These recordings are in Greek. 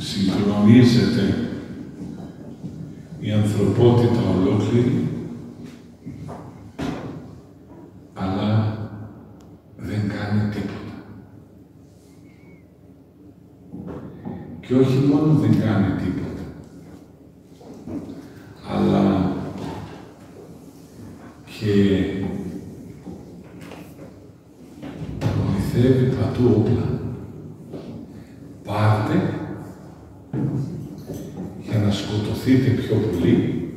συγκλονίζεται η ανθρωπότητα ολόκληρη, αλλά δεν κάνει τίποτα. Και όχι μόνο δεν κάνει τίποτα, αλλά και προμηθεύει παντού όπλα. Σκοτωθείτε πιο πολύ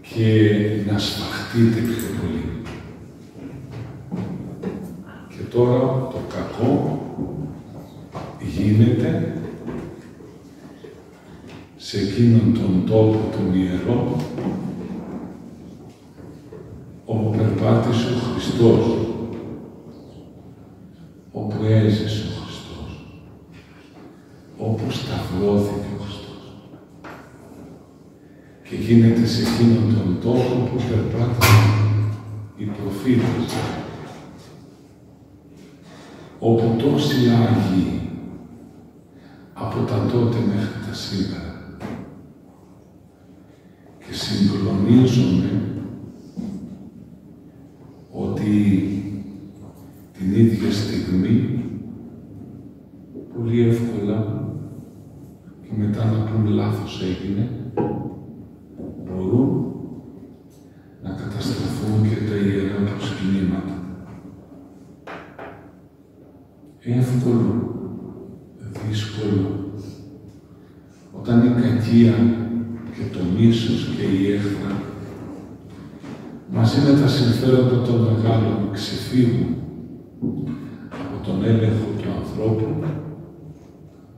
και να σφαχτείτε πιο πολύ. Και τώρα το κακό γίνεται σε εκείνον τον τόπο τον ιερό όπου περπάτησε ο Χριστός, όπου έζησε ο Χριστός, όπου σταυρώθηκε ο Χριστός. Και γίνεται σε εκείνον τον τόπο που περπάτησαν οι προφήτες, όπου τόσοι Άγιοι από τα τότε μέχρι τα σήμερα και συγκλονίζομαι ότι την ίδια στιγμή πολύ εύκολα και μετά να πούν λάθος έγινε μπορούν να καταστραφούν και τα ιερά προσκυνήματα. Εύκολο, δύσκολο. Όταν η κακία και το μίσος και η έχθρα μαζί με τα συμφέροντα των μεγάλων ξεφύγουν από τον έλεγχο του ανθρώπου,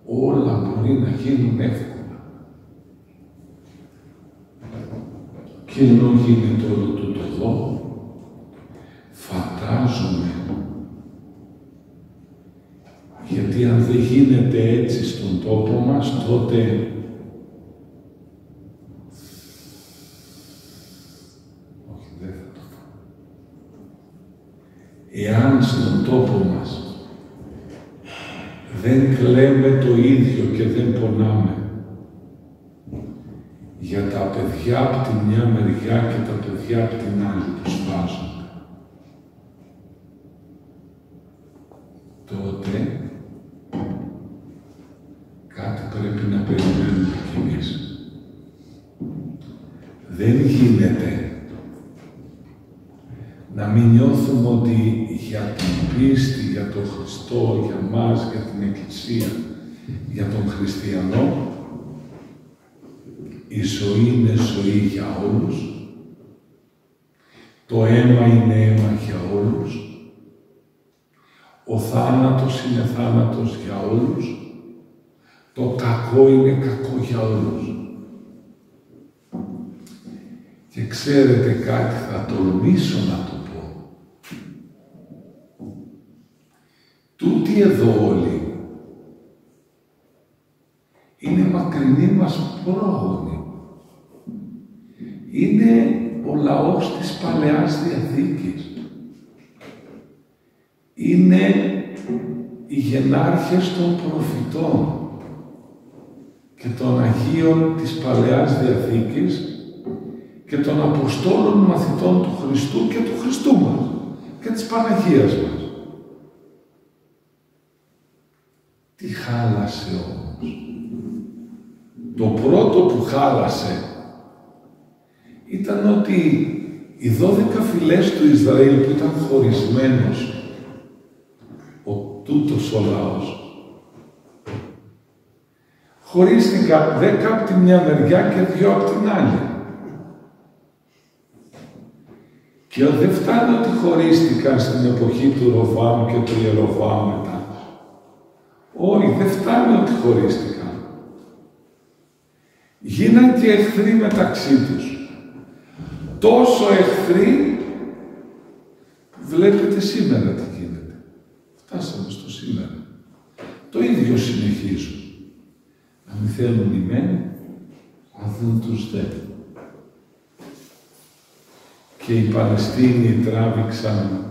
όλα μπορεί να γίνουν εύκολα. Και ενώ γίνεται όλο τούτο εδώ, φαντάζομαι, γιατί αν δεν γίνεται έτσι στον τόπο μας, τότε εάν στον τόπο μας δεν κλαίμε το ίδιο και δεν πονάμε για τα παιδιά από τη μια μεριά και τα παιδιά από την άλλη που σπάζουν. Τότε κάτι πρέπει να περιμένουμε κι εμείς. Δεν γίνεται να μην νιώθουμε ότι για την πίστη, για τον Χριστό, για μας, για την Εκκλησία, για τον Χριστιανό, η ζωή είναι ζωή για όλους, το αίμα είναι αίμα για όλους, ο θάνατος είναι θάνατος για όλους, το κακό είναι κακό για όλους. Και ξέρετε κάτι, θα τολμήσω να το πω. Τούτοι εδώ όλοι είναι μακρινοί μας πρόγονοι. Είναι ο λαός της Παλαιάς Διαθήκης. Είναι οι γενάρχες των προφητών και των Αγίων της Παλαιάς Διαθήκης και των Αποστόλων μαθητών του Χριστού και του Χριστού μας και της Παναγίας μας. Τι χάλασε όμως; Το πρώτο που χάλασε ήταν ότι οι δώδεκα φυλές του Ισραήλ που ήταν χωρισμένος ο τούτος ο λαός χωρίστηκαν δέκα από τη μια μεριά και δυο από την άλλη. Και δεν φτάνει ότι χωρίστηκαν στην εποχή του Ροβάμ και του Ιεροβάμ μετά. Όχι, δεν φτάνει ότι χωρίστηκαν. Γίναν και εχθροί μεταξύ τους. Τόσο εχθροί βλέπετε σήμερα τι γίνεται. Φτάσαμε στο σήμερα. Το ίδιο συνεχίζουν. Να μην θέλουν οι μεν, αν δεν τους δε. Και οι Παλαιστίνοι τράβηξαν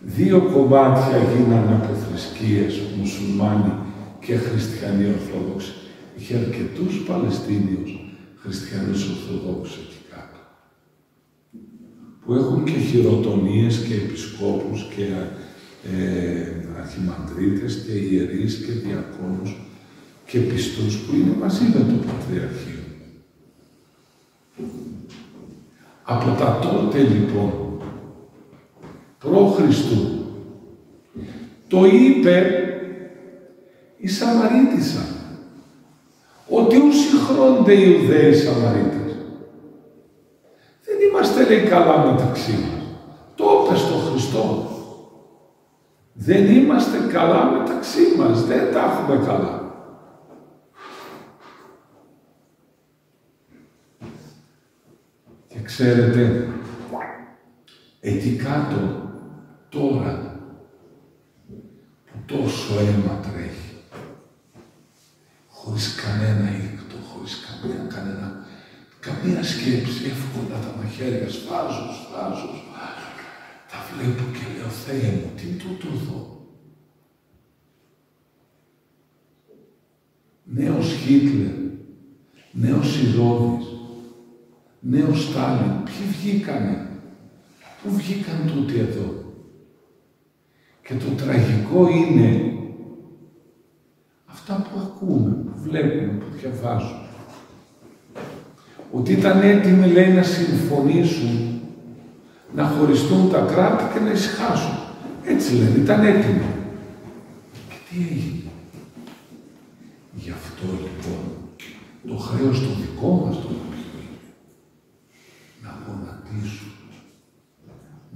Δύο κομμάτια γίνανε από θρησκείες, μουσουλμάνοι και χριστιανοί Ορθόδοξοι. Είχε αρκετούς Παλαιστίνιους χριστιανούς Ορθοδόξους εκεί κάτω. Που έχουν και χειροτονίες και επισκόπους και ε, αρχιμανδρίτες και ιερείς και διακόνους και πιστούς που είναι μαζί με το Πατριαρχείο. Από τα τότε λοιπόν, προ Χριστού, το είπε η Σαμαρίτισσα, ότι ούσι χρόνται οι Ιουδαίοι Σαμαρίτες. Δεν είμαστε λέει καλά μεταξύ μας. Το είπες στο Χριστό. Δεν είμαστε καλά μεταξύ μας. Δεν τα έχουμε καλά. Και ξέρετε, εκεί κάτω, τώρα, που τόσο αίμα τρέχει, χωρίς κανένα ήκτο, χωρίς καμία, κανένα, καμία σκέψη, εύκολα τα μαχαίρια σφάζουν, σφάζουν, τα βλέπω και λέω, Θεέ μου, τι είναι τούτο εδώ. Νέος Χίτλερ, νέος Ιδώδης, νέος Στάλιν, ποιοι βγήκανε, πού βγήκαν τούτοι εδώ; Και το τραγικό είναι αυτά που ακούμε, που βλέπουμε, που διαβάζουμε. Ότι ήταν έτοιμοι, λέει, να συμφωνήσουν, να χωριστούν τα κράτη και να ησυχάσουν. Έτσι λένε, ήταν έτοιμοι. Και τι έγινε. Γι' αυτό λοιπόν το χρέος το δικό μας το να γονατίσουμε,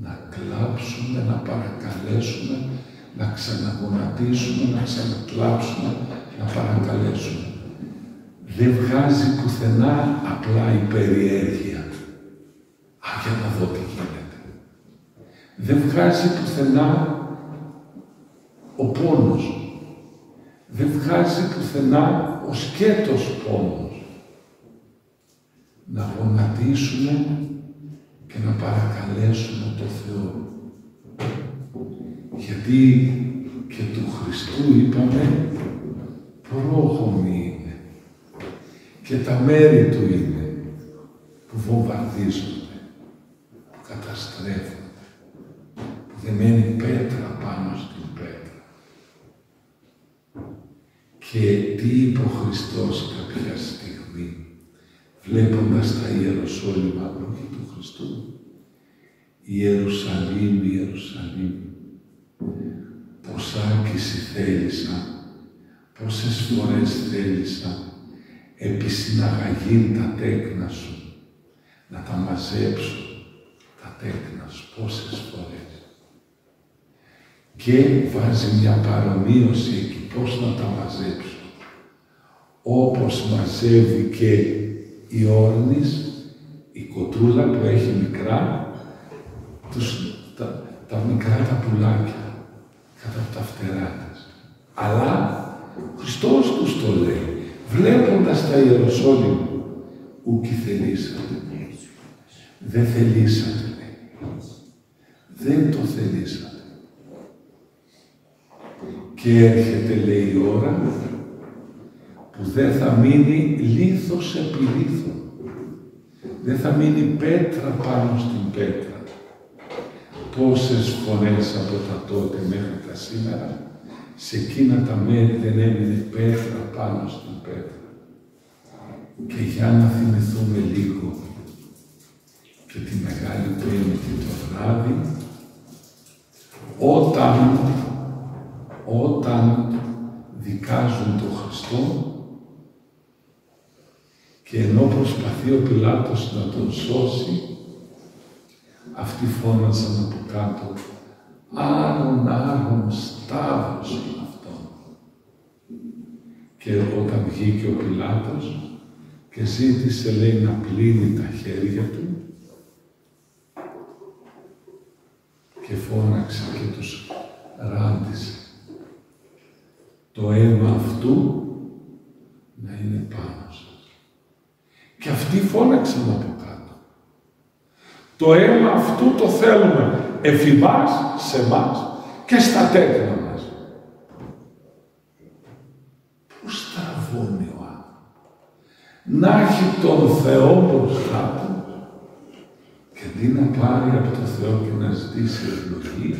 να κλάψουμε, να παρακαλέσουμε, να ξαναγονατίσουμε, να ξανακλάψουμε, να παρακαλέσουμε. Δεν βγάζει πουθενά απλά η περιέργεια. Α, για να δω τι γίνεται. Δεν βγάζει πουθενά ο πόνος. Δεν βγάζει πουθενά ο σκέτος πόνος. Να γονατίσουμε και να παρακαλέσουμε το Θεό. Γιατί και του Χριστού είπαμε πρόγονοι είναι και τα μέρη Του είναι που βομβαρδίζονται, που καταστρέφονται, που δεν μένει πέτρα πάνω στην πέτρα. Και τι είπε ο Χριστός κάποια στιγμή, βλέποντας τα Ιεροσόλυμα, όχι του Χριστού, Ιερουσαλήμ, Ιερουσαλήμ, πόσα άκηση θέλησα, πόσες φορές θέλησα επισυναγαγήν τα τέκνα σου, να τα μαζέψω, τα τέκνα σου, πόσες φορές. Και βάζει μια παρομοίωση εκεί, πώς να τα μαζέψω. Όπως μαζεύει και η όρνης, η κοτούλα που έχει μικρά, τους, τα, τα μικρά τα πουλάκια κατά από τα φτερά της. Αλλά Χριστός τους το λέει. Βλέποντας τα Ιεροσόλυμα, ουκ θελήσατε. Δεν θελήσατε. Δεν το θελήσατε. Και έρχεται, λέει, η ώρα που δεν θα μείνει λίθος επί λίθος. Δεν θα μείνει πέτρα πάνω στην πέτρα. Πόσες φορές από τα τότε μέχρι τα σήμερα σε εκείνα τα μέρη δεν έμεινε πέτρα πάνω στην πέτρα. Και για να θυμηθούμε λίγο και τη Μεγάλη Πέμπτη το βράδυ, όταν, όταν δικάζουν τον Χριστό και ενώ προσπαθεί ο Πιλάτος να τον σώσει, αυτοί φώναζαν από κάτω άλλον άλλον σταύρος είναι αυτό. Και όταν βγήκε ο Πιλάτος και ζήτησε λέει να πλύνει τα χέρια του και φώναξε και τους ράντισε το αίμα αυτού να είναι πάνω σας. Και αυτοί φώναξαν από κάτω. Το αίμα αυτού το θέλουμε εφημάς σε μας και στα τέκνα μας. Πού στραβώνει ο άνθρωπος; Να έχει τον Θεό μπροστά του και αντί να πάρει από τον Θεό και να ζητήσει ευλογία,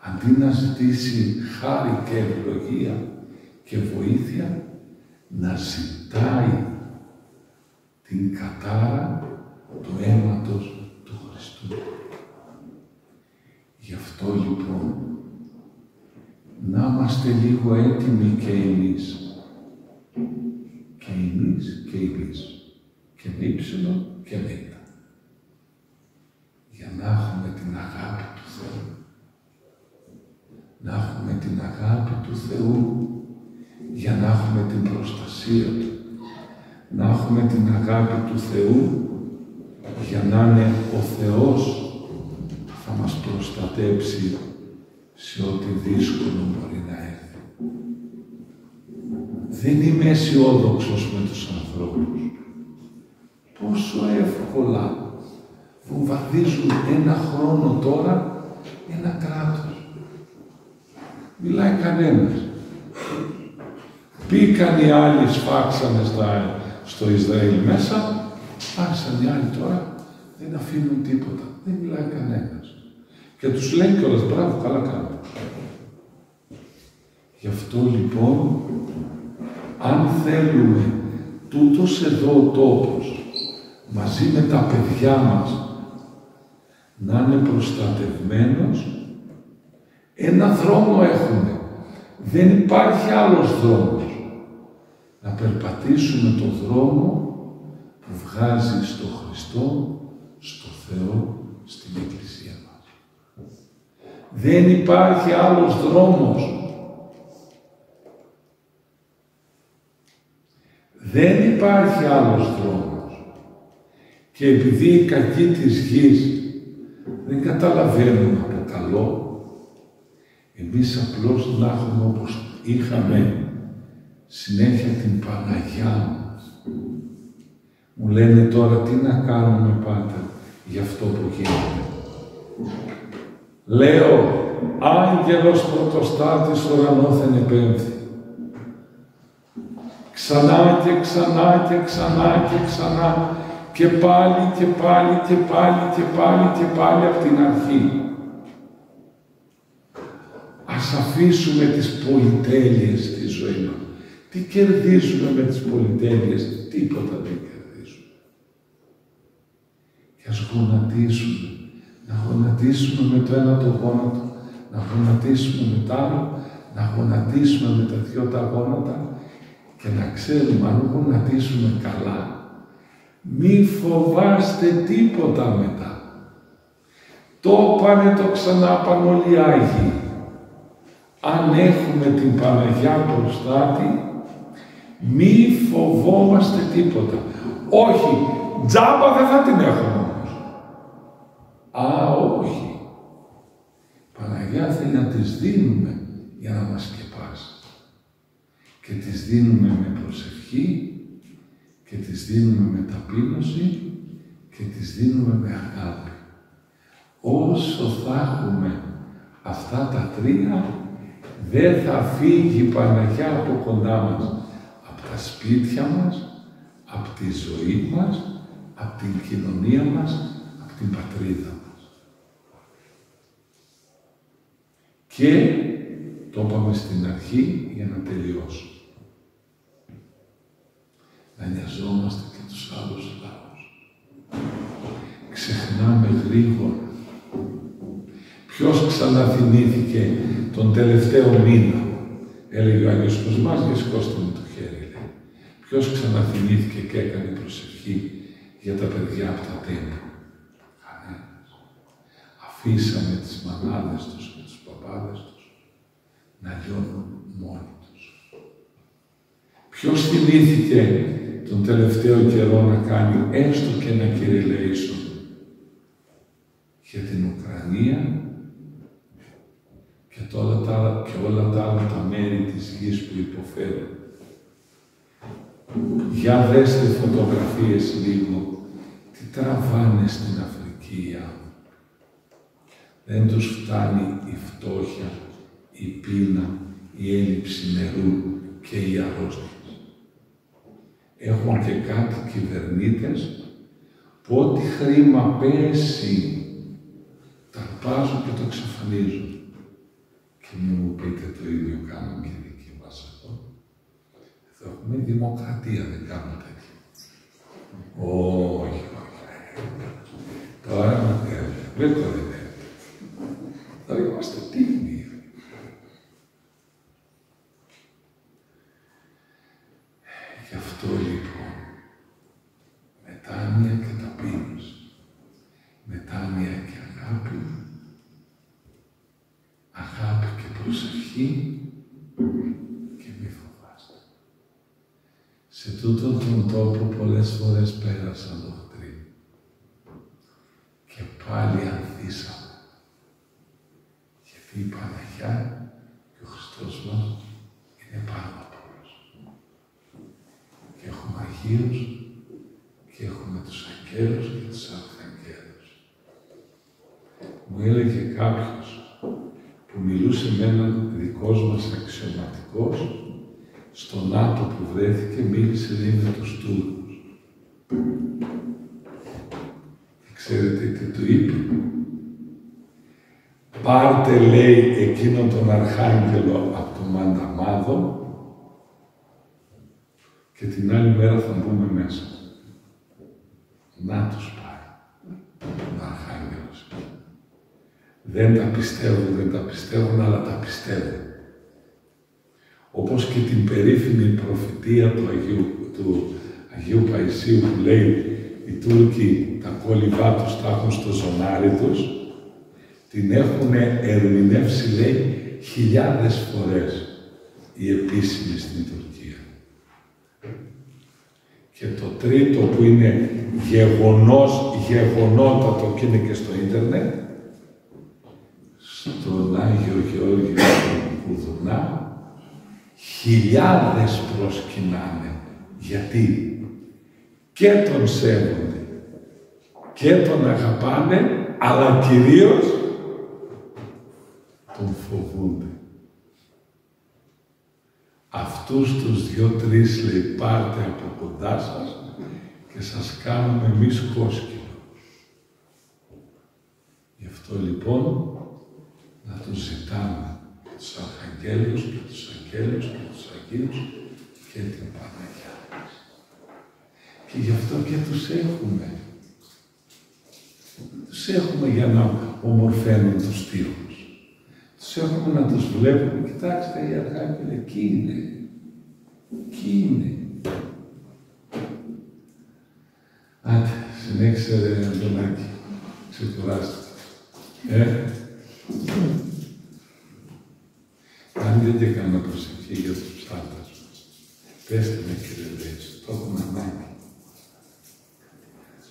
αντί να ζητήσει χάρη και ευλογία και βοήθεια, να ζητάει την κατάρα του αίματος του Χριστού. Γι' αυτό λοιπόν να είμαστε λίγο έτοιμοι και εμείς. Και εμείς και εμείς. Και με ύψιλο και με Για να έχουμε την αγάπη του Θεού. Να έχουμε την αγάπη του Θεού για να έχουμε την προστασία Του. Να έχουμε την αγάπη του Θεού για να είναι ο Θεός θα μας προστατέψει σε ό,τι δύσκολο μπορεί να έρθει. Δεν είμαι αισιόδοξος με τους ανθρώπους. Πόσο εύκολα βομβαρδίζουν ένα χρόνο τώρα ένα κράτος. Μιλάει κανένας. Μπήκαν οι άλλοι, σφάξανε στα, στο Ισραήλ μέσα, άρχισαν οι άλλοι τώρα, δεν αφήνουν τίποτα. Δεν μιλάει κανένας. Και τους λέει κιόλας, μπράβο, καλά κάνετε. Γι' αυτό λοιπόν, αν θέλουμε τούτος εδώ ο τόπος, μαζί με τα παιδιά μας, να είναι προστατευμένος, ένα δρόμο έχουμε. Δεν υπάρχει άλλος δρόμος. Να περπατήσουμε το δρόμο που βγάζει στο Χριστό, στο Θεό, στην Εκκλησία μας. Δεν υπάρχει άλλος δρόμος. Δεν υπάρχει άλλος δρόμος. Και επειδή οι κακοί της γης δεν καταλαβαίνουν από καλό, εμείς απλώς να έχουμε όπως είχαμε συνέχεια την Παναγιά μας. Μου λένε τώρα τι να κάνουμε Πάτερ; Για αυτό που γίνεται. Λέω, άγγελος πρωτοστάτης ουρανόθεν επέμφθη. Ξανά και ξανά και ξανά και ξανά και πάλι και πάλι και πάλι και πάλι και πάλι από την αρχή. Ας αφήσουμε τις πολυτέλειες στη ζωή μας. Τι κερδίζουμε με τις πολυτέλειες, τίποτα δεν κερδίζουμε. Και ας γονατίσουμε, να γονατίσουμε με το ένα το γόνατο, να γονατίσουμε με το άλλο, να γονατίσουμε με τα δυο τα γόνατα και να ξέρουμε αν γονατίσουμε καλά. Μη φοβάστε τίποτα μετά. Το πάνε το ξανά πάνε όλοι οι Άγιοι. Αν έχουμε την Παναγιά μπροστά μη φοβόμαστε τίποτα. Όχι, τζάμπα δεν θα την έχουμε όμως. Α, όχι. Παναγιά θέλει να τις δίνουμε για να μας σκεπάσει. Και τις δίνουμε με προσευχή και τις δίνουμε με ταπείνωση και τις δίνουμε με αγάπη. Όσο θα έχουμε αυτά τα τρία, δεν θα φύγει η Παναγιά από κοντά μας τα σπίτια μας, από τη ζωή μας, από την κοινωνία μας, από την πατρίδα μας. Και το είπαμε στην αρχή για να τελειώσω. Να νοιαζόμαστε και τους άλλους λαούς. Ξεχνάμε γρήγορα. Ποιος ξαναθυμήθηκε τον τελευταίο μήνα, έλεγε ο Άγιος Κοσμάς, και σηκώστε μου το χέρι. Ποιος ξαναθυμήθηκε και έκανε προσευχή για τα παιδιά από τα τέμπη. Κανένας. Αφήσαμε τις μανάδες τους και τους παπάδες τους να λιώνουν μόνοι τους. Ποιος θυμήθηκε τον τελευταίο καιρό να κάνει έστω και ένα κυριλέισον για την Ουκρανία και, όλα τα, και όλα τα άλλα τα μέρη της γης που υποφέρουν. Για δέστε φωτογραφίες λίγο, τι τραβάνε στην Αφρική. φτωχοί οι άνθρωποι. Δεν τους φτάνει η φτώχεια, η πείνα, η έλλειψη νερού και η αρρώστια. Έχουν και κάτι κυβερνήτες που ό,τι χρήμα πέσει τα αρπάζουν και το εξαφανίζουν. Και μην μου πείτε το ίδιο κάνουν και οι δικοί μας εδώ. Εδώ έχουμε δημοκρατία, δεν κάνουμε τέτοια. Όχι, όχι. Τώρα δεν το δείτε. Τώρα είμαστε τίμοι. Γι' αυτό λοιπόν, μετάνοια και ταπείνωση, μετάνοια και αγάπη, αγάπη και προσευχή και μη φοβάστε. Σε τούτον τον τόπο πολλές φορές πέρασαν δοχτροί και πάλι ανθίσαμε. Γιατί η Παναγιά και ο Χριστός μας είναι πάνω από όλους. Και έχουμε Αγίους και έχουμε τους Αγγέλους και τους Αρχαγγέλους. Μου έλεγε κάποιος που μιλούσε με έναν δικός μας αξιωματικός στο ΝΑΤΟ που βρέθηκε, μίλησε λέει με τους Τούρκους. Και ξέρετε τι του είπε; Πάρτε, λέει, εκείνον τον Αρχάγγελο από το Μανταμάδο και την άλλη μέρα θα μπούμε μέσα. Να τους πάρει. Ο Αρχάγγελος. Δεν τα πιστεύουν, δεν τα πιστεύουν, αλλά τα πιστεύουν. Όπως και την περίφημη προφητεία του Αγίου, του Αγίου Παϊσίου που λέει οι Τούρκοι τα κόλληβά τους τα έχουν στο ζωνάρι τους, την έχουν ερμηνεύσει, λέει, χιλιάδες φορές οι επίσημοι στην Τουρκία. Και το τρίτο που είναι γεγονός, γεγονότατο και είναι και στο ίντερνετ, στον Άγιο Γεώργιο του Κουδουνά, χιλιάδες προσκυνάνε. Γιατί και τον σέβονται και τον αγαπάνε, αλλά κυρίως τον φοβούνται. Αυτούς τους δυο-τρεις λέει πάρτε από κοντά σας και σας κάνουμε εμείς κόσκυλο. Γι' αυτό λοιπόν να τους ζητάμε τους αρχαγγέλους και τους αγγέλους και τους αγίους και την Παναγιά Και γι' αυτό και τους έχουμε. Τους έχουμε για να ομορφαίνουν τους τείχους. Τους έχουμε να τους βλέπουμε. Κοιτάξτε, οι αρχάγγελοι εκεί είναι. Εκεί είναι. Άντε, συνέχισε ρε Αντωνάκη. Ξεκουράστηκε. Ε, αν δεν έκανα προσευχή για τους ψάρτες μας. Πέστε με κύριε Λέης, το έχουμε ανάγκη.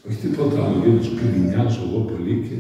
Όχι τίποτα άλλο, γιατί τους πυρηνιάζω εγώ πολύ και